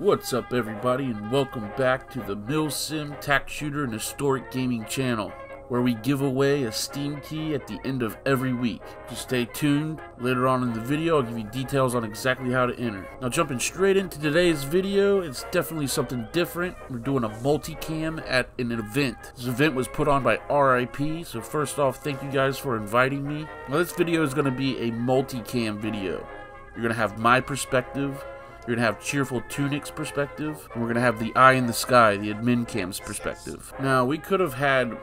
What's up, everybody, and welcome back to the Milsim Tac Shooter and Historic Gaming channel, where we give away a Steam key at the end of every week. Just stay tuned. Later on in the video, I'll give you details on exactly how to enter. Now, jumping straight into today's video, it's definitely something different. We're doing a multicam at an event. This event was put on by RIP, so first off, thank you guys for inviting me. Now, this video is going to be a multicam video. You're going to have my perspective, you're gonna have Cheerful Tunic's perspective, and we're gonna have the Eye in the Sky, the admin cam's perspective. Now, we could have had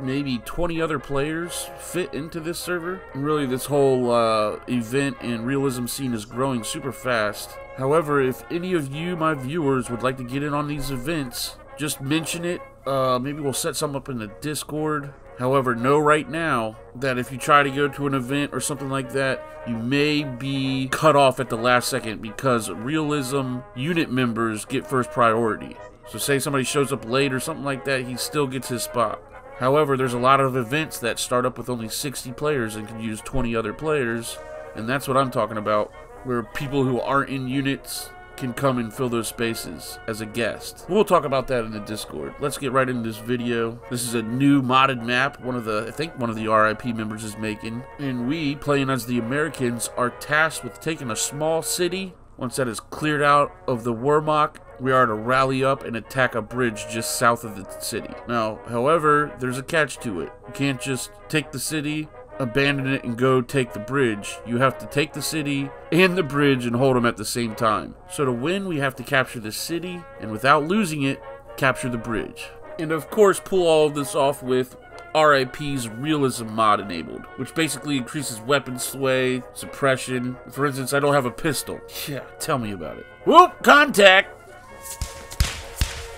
maybe 20 other players fit into this server. And really, this whole uh, event and realism scene is growing super fast. However, if any of you, my viewers, would like to get in on these events, just mention it. Uh, maybe we'll set some up in the Discord. However, know right now that if you try to go to an event or something like that, you may be cut off at the last second because realism unit members get first priority. So say somebody shows up late or something like that, he still gets his spot. However, there's a lot of events that start up with only 60 players and can use 20 other players, and that's what I'm talking about, where people who aren't in units can come and fill those spaces as a guest. We'll talk about that in the Discord. Let's get right into this video. This is a new modded map, one of the, I think one of the RIP members is making. And we, playing as the Americans, are tasked with taking a small city. Once that is cleared out of the Wehrmacht, we are to rally up and attack a bridge just south of the city. Now, however, there's a catch to it. You can't just take the city abandon it and go take the bridge. You have to take the city and the bridge and hold them at the same time. So to win, we have to capture the city, and without losing it, capture the bridge. And of course, pull all of this off with RIP's realism mod enabled, which basically increases weapon sway, suppression. For instance, I don't have a pistol. Yeah, tell me about it. Whoop! Contact!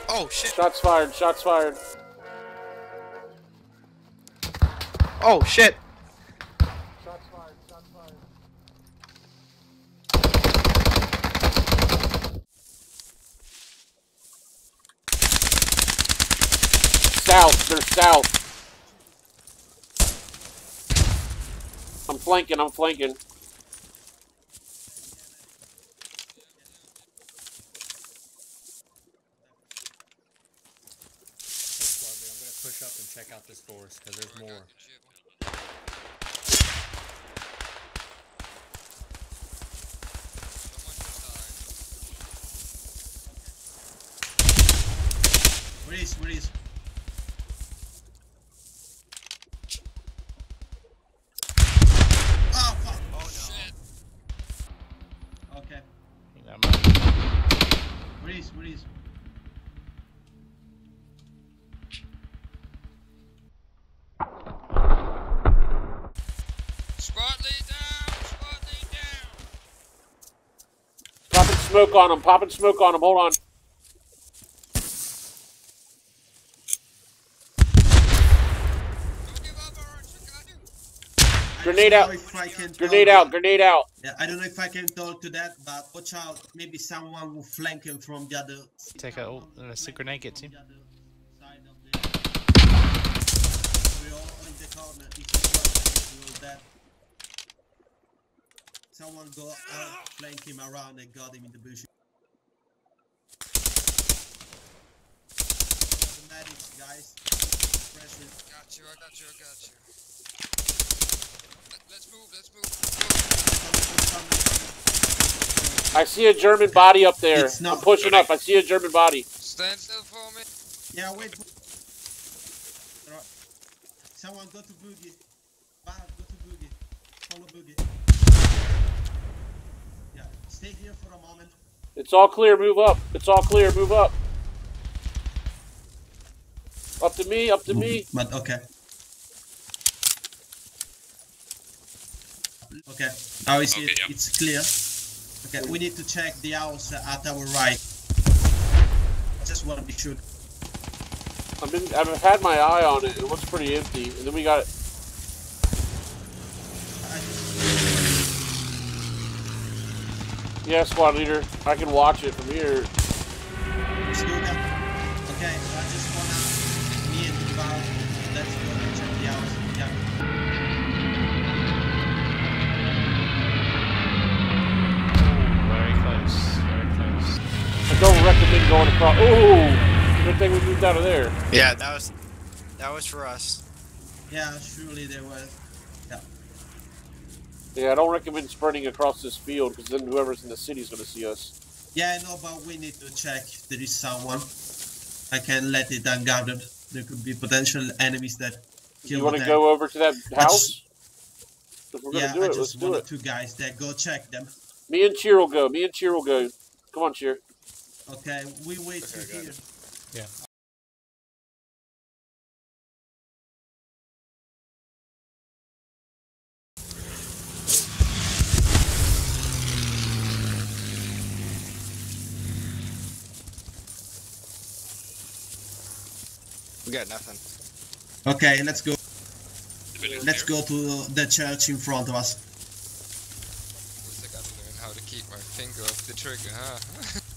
Oh shit! Shots fired, shots fired. Oh shit! South. I'm flanking, I'm flanking. Push up and check out this forest because there's more. Where is, where is? Smoke on them, popping smoke on them, hold on. Don't give up, Orange! You got you! I Grenade out. know if I can Grenade out, grenade out. Yeah, I don't know if I can talk to that, but watch out. Maybe someone will flank him from the other. Take a, uh, a grenade gets him. From the other side of the- We're all in the corner. If you want, we're all dead. Someone go out, flank him around, and got him in the bush. The medics, guys. Pressure. Got you, I got you, I got you. Let, let's move, let's move. I see a German body up there. It's not- I'm pushing up. I see a German body. Stand still for me. Yeah, wait. Right. Someone go to Boogie. Bad, go to Boogie. Follow Boogie. Yeah, stay here for a moment. It's all clear. Move up. It's all clear. Move up. Up to me. Up to me. But okay. Okay, now it's, Okay, it, yeah. it's clear. Okay, we need to check the house at our right. I just want to be sure. I've been. I've had my eye on it. It looks pretty empty. And then we got. Yeah, squad leader. I can watch it from here. Let's. Okay, I just wanna me and Val, let's go and check the house. Yeah. Very close, very close. I don't recommend going across. Oh, good thing we moved out of there. Yeah, that was that was for us. Yeah, surely there was. Yeah. Yeah, I don't recommend sprinting across this field because then whoever's in the city is going to see us. Yeah, I know, but we need to check. There is someone. I can't let it unguarded. There could be potential enemies that kill you want to go over to that house? just- we're Yeah, to do I it, just let's do wanted it. two guys there. Go check them. Me and Cheer will go. Me and Cheer will go. Come on, Cheer. Okay, we wait Okay, to got here. Yeah. We got nothing. Okay, let's go. Let's here. go to the church in front of us. I gotta learn how to keep my finger off the trigger, huh?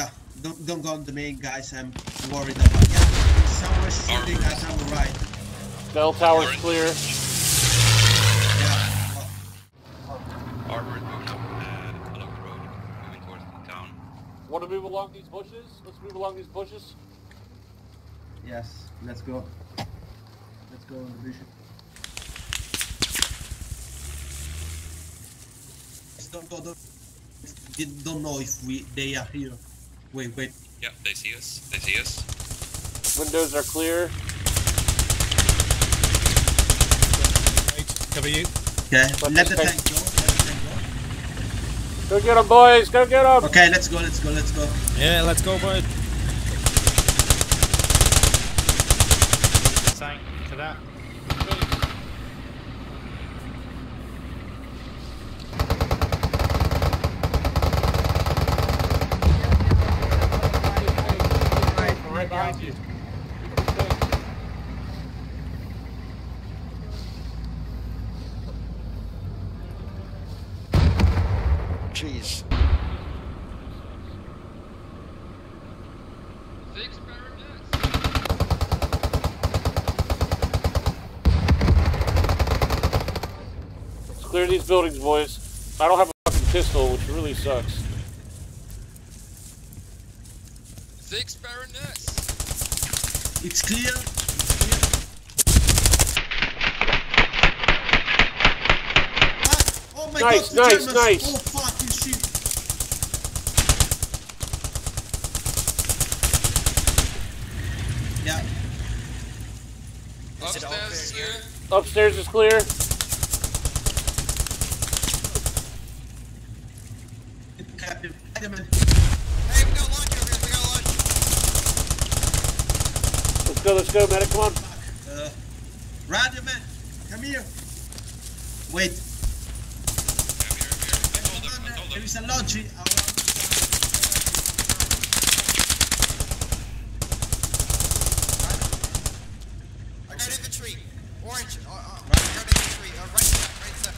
Yeah, don't don't go on the main guys. I'm worried about. Yeah, someone shooting at our right. Bell tower's Orange. clear. Yeah. oh, Arbor is up uh, along the road, moving towards the town. Want to move along these bushes? Let's move along these bushes. Yes. Let's go. Let's go on the vision. Don't go. Don't, don't know if we they are here. Wait, wait. Yeah, they see us. They see us. Windows are clear. Right, cover you. Okay, Let let this the tank- tank go. Let the tank go. Go get them, boys. Go get them. Okay, let's go. Let's go. Let's go. Yeah, let's go, bud. Sign to that. Right behind you. Jeez. Fix bayonets. Let's clear these buildings, boys. I don't have a fucking pistol, which really sucks. Fix bayonets. It's clear. Ah, oh my Nice, god, nice, Germans. nice. Oh fucking shit. Yeah, Is Upstairs is clear here. here? Upstairs is clear. Captain. Spider-Man. Hey, we got launch over here. We got launch. Let's go, let's go, medic. Come on. Uh, Radio man, come here. Wait, I'm here, here. I told them, I Commander, there them. a launch around. I got infantry. Orange. Uh, uh, I got infantry. Uh, right side. Right side.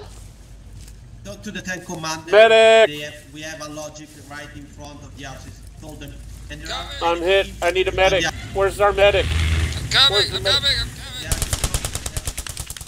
Me- Talk to the tank commander. Medic! They have, we have a logic right in front of the houses. Told them. And Coming. I'm hit. I need a medic. Where's our medic? I'm coming, Where's the I'm med- coming, I'm coming. Yeah,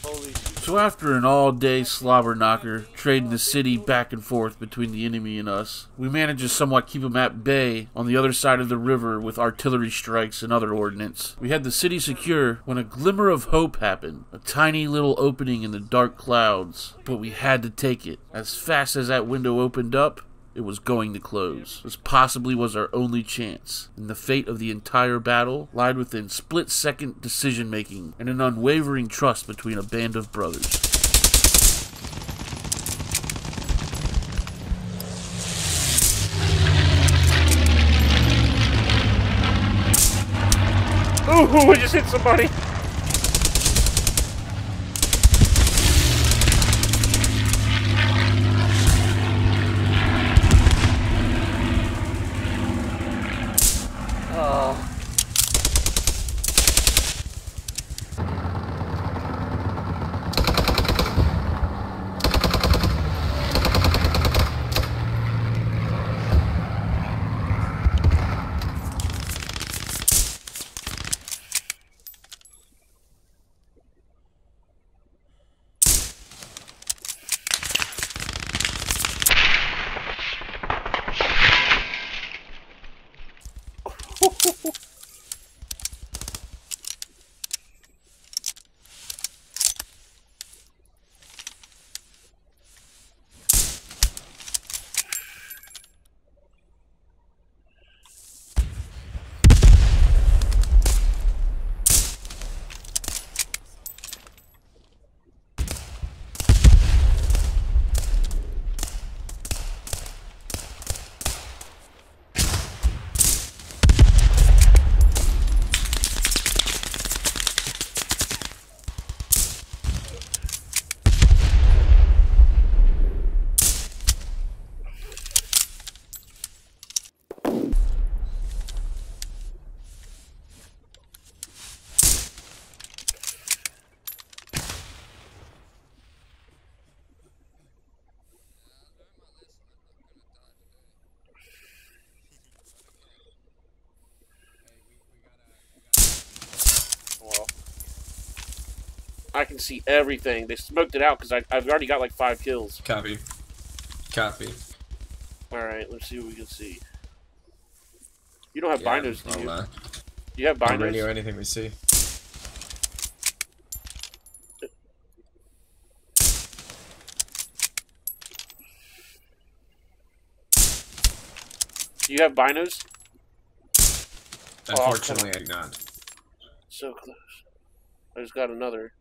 Holy So after an all-day slobber knocker, trading the city back and forth between the enemy and us, we managed to somewhat keep them at bay on the other side of the river with artillery strikes and other ordnance. We had the city secure when a glimmer of hope happened, a tiny little opening in the dark clouds, but we had to take it. As fast as that window opened up, it was going to close. This possibly was our only chance, and the fate of the entire battle lied within split second decision making and an unwavering trust between a band of brothers. Ooh, we just hit somebody. I can see everything. They smoked it out because I've already got like five kills. Copy. Copy. All right, let's see what we can see. You don't have Yeah, binos, do you? uh, you have I'll radio anything we see. Do you have binos? Oh, Unfortunately, I do not. So close. I just got another.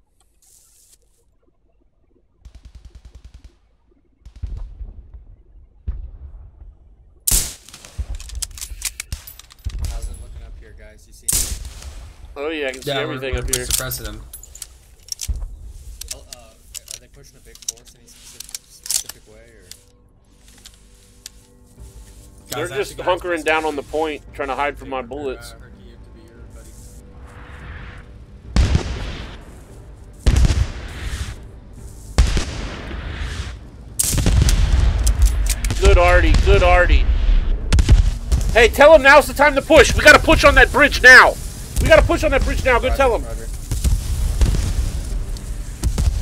Oh yeah, I can see Yeah, everything we're, up we're here. suppressing them. Oh, uh, are they pushing a big force any specific, specific way, or? They're just hunkering down on the point, trying to hide from my bullets. uh, Herky, you have to be your buddy. Good Artie, good Artie. Hey, tell him now's the time to push. We gotta push on that bridge now. We gotta push on that bridge now. Go tell him. Roger.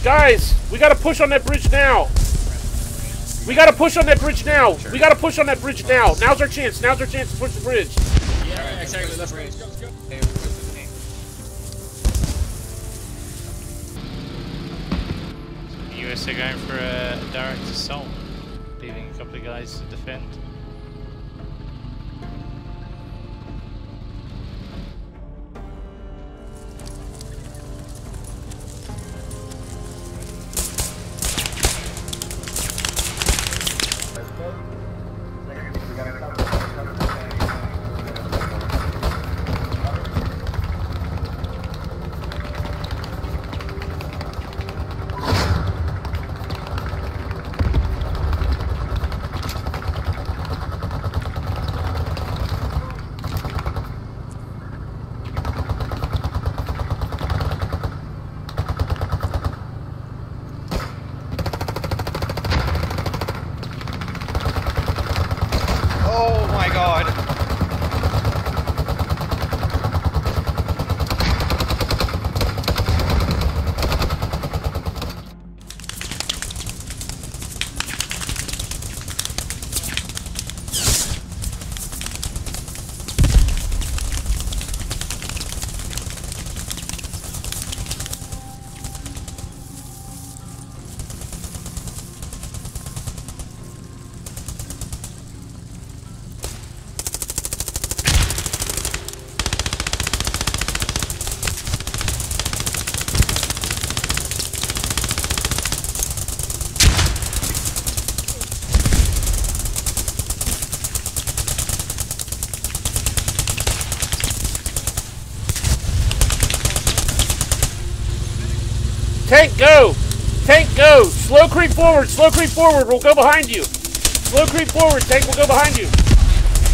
Guys, we gotta push on that bridge now. We gotta push on that bridge now. We gotta push on that bridge now. Now's our chance. Now's our chance to push the bridge. Yeah, exactly. Let's go. Let's go. Let's go. Hey, what's the name? US are going for a direct assault, leaving a couple of guys to defend. Forward. Slow creep forward. We'll go behind you. Slow creep forward. Tank We'll go behind you.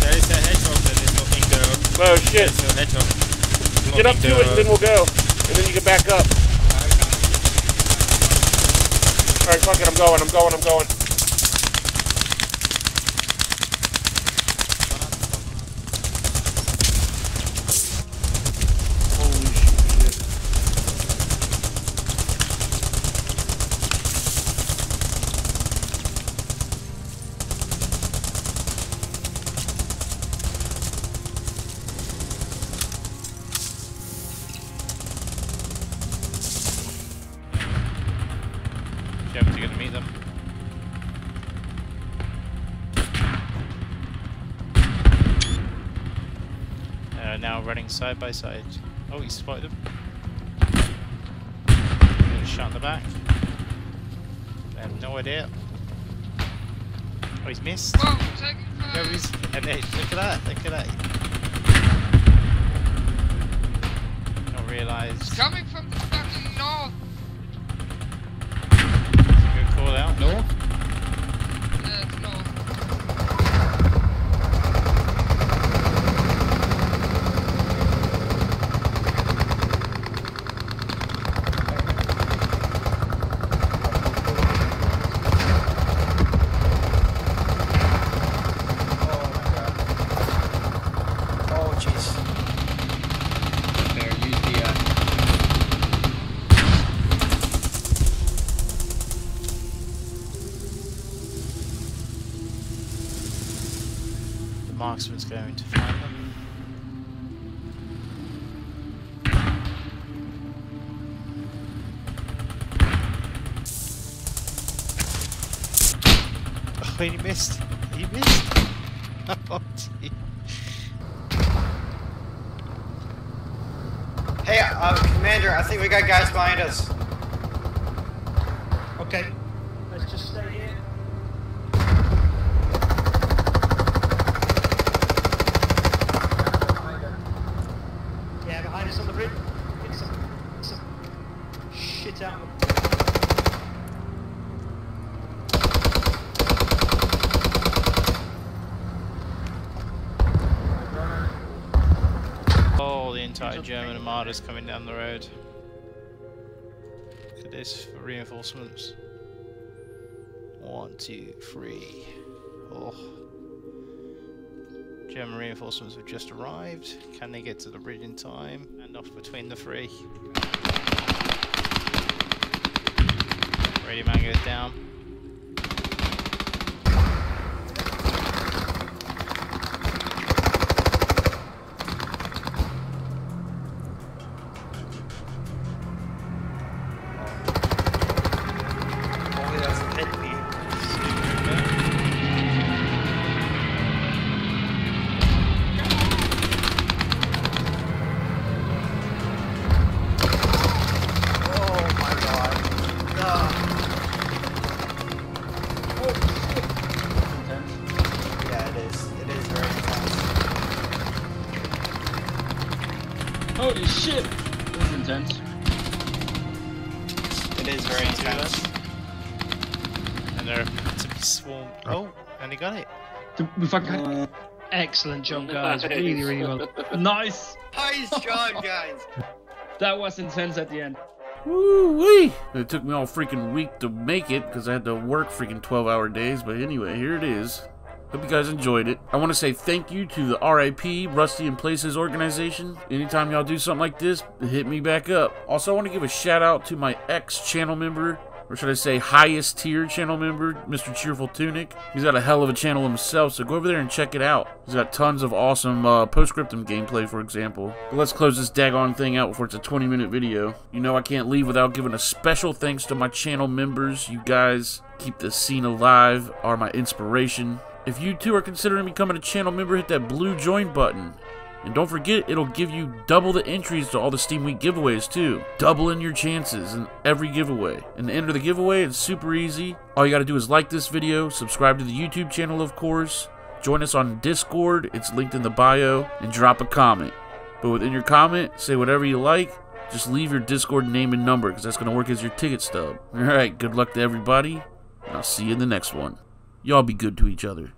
There is a hedgehog that is blocking the. Oh shit! There's a hedgehog. Get up to it, and then we'll go. And then you can back up. All right, fuck it. I'm going. I'm going. I'm going. Now running side by side. Oh, he spotted him. Getting shot in the back. I have no idea. Oh, he's missed. Whoa, taking No, he's, and then, look at that, look at that. Not realised. Coming from the fucking north. Good call out. No. Oh, he missed. He missed. Oh, gee. Hey, uh, Commander, I think we got guys behind us. Okay. Let's just stay here. Yeah, behind us on the bridge. Get some, some shit out of Oh, the entire German armada's coming down the road. Look at this for reinforcements. One, two, three. Oh. German reinforcements have just arrived. Can they get to the bridge in time? And off between the three. Radio man goes down. We fucking uh, excellent job, guys. Really, really well. Nice. Nice job, guys. That was intense at the end. Woo wee! It took me all freaking week to make it because I had to work freaking 12 hour days, but anyway, here it is. Hope you guys enjoyed it. I want to say thank you to the RIP Rusty in Places organization. Anytime y'all do something like this, hit me back up. Also, I want to give a shout out to my ex channel member, or should I say highest tier channel member, Mr. Cheerful Tunic. He's got a hell of a channel himself, so go over there and check it out. He's got tons of awesome uh, Post Scriptum gameplay, for example. But let's close this daggone thing out before it's a 20 minute video. You know I can't leave without giving a special thanks to my channel members. You guys keep the scene alive, are my inspiration. If you too are considering becoming a channel member, hit that blue join button. And don't forget, it'll give you double the entries to all the Steam Week giveaways too. Doubling your chances in every giveaway. And to enter the giveaway, it's super easy. All you gotta do is like this video, subscribe to the YouTube channel of course, join us on Discord, it's linked in the bio, and drop a comment. But within your comment, say whatever you like, just leave your Discord name and number, because that's gonna work as your ticket stub. Alright, good luck to everybody, and I'll see you in the next one. Y'all be good to each other.